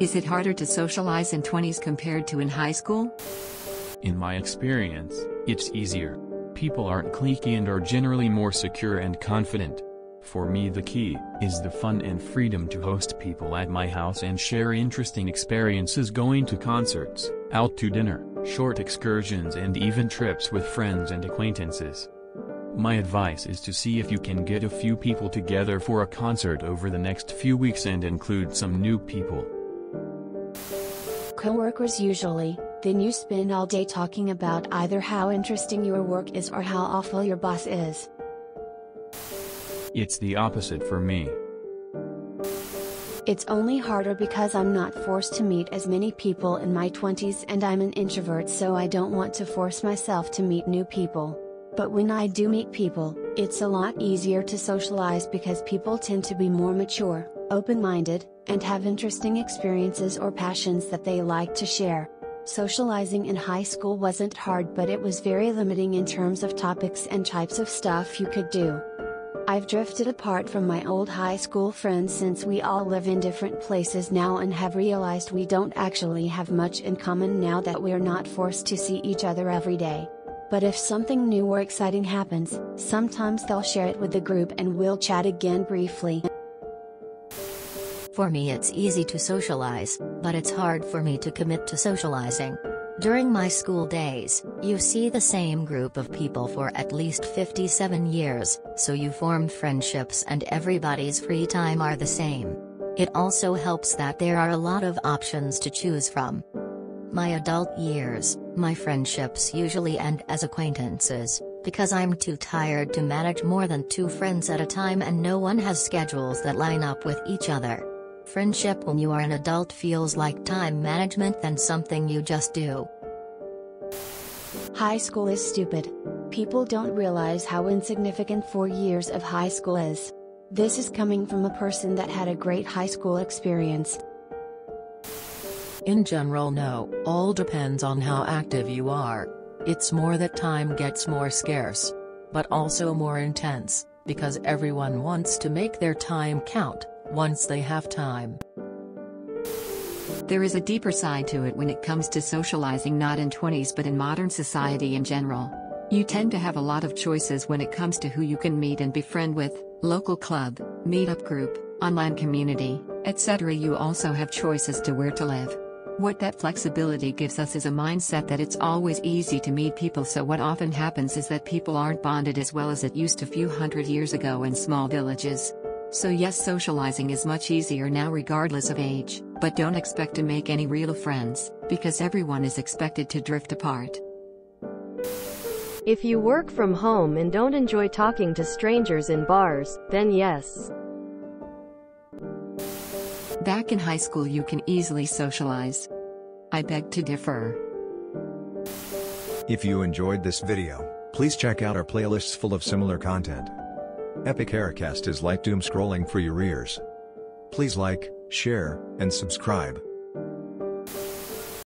Is it harder to socialize in 20s compared to in high school? In my experience, it's easier. People aren't cliquey and are generally more secure and confident. For me the key is the fun and freedom to host people at my house and share interesting experiences going to concerts, out to dinner, short excursions and even trips with friends and acquaintances. My advice is to see if you can get a few people together for a concert over the next few weeks and include some new people. Co-workers usually, then you spend all day talking about either how interesting your work is or how awful your boss is. It's the opposite for me. It's only harder because I'm not forced to meet as many people in my 20s and I'm an introvert so I don't want to force myself to meet new people. But when I do meet people, it's a lot easier to socialize because people tend to be more mature, open-minded, and have interesting experiences or passions that they like to share. Socializing in high school wasn't hard but it was very limiting in terms of topics and types of stuff you could do. I've drifted apart from my old high school friends since we all live in different places now and have realized we don't actually have much in common now that we're not forced to see each other every day. But if something new or exciting happens, sometimes they'll share it with the group and we'll chat again briefly. For me it's easy to socialize, but it's hard for me to commit to socializing. During my school days, you see the same group of people for at least 57 years, so you form friendships and everybody's free time are the same. It also helps that there are a lot of options to choose from. My adult years, my friendships usually end as acquaintances, because I'm too tired to manage more than two friends at a time and no one has schedules that line up with each other. Friendship when you are an adult feels like time management than something you just do. High school is stupid. People don't realize how insignificant four years of high school is. This is coming from a person that had a great high school experience. In general no, all depends on how active you are. It's more that time gets more scarce. But also more intense, because everyone wants to make their time count, once they have time. There is a deeper side to it when it comes to socializing not in 20s but in modern society in general. You tend to have a lot of choices when it comes to who you can meet and befriend with, local club, meetup group, online community, etc. You also have choices to where to live. What that flexibility gives us is a mindset that it's always easy to meet people so what often happens is that people aren't bonded as well as it used a few hundred years ago in small villages. So yes socializing is much easier now regardless of age, but don't expect to make any real friends, because everyone is expected to drift apart. If you work from home and don't enjoy talking to strangers in bars, then yes. Back in high school you can easily socialize. I beg to differ. If you enjoyed this video, please check out our playlists full of similar content. Epicaricast is like doom scrolling for your ears. Please like, share, and subscribe.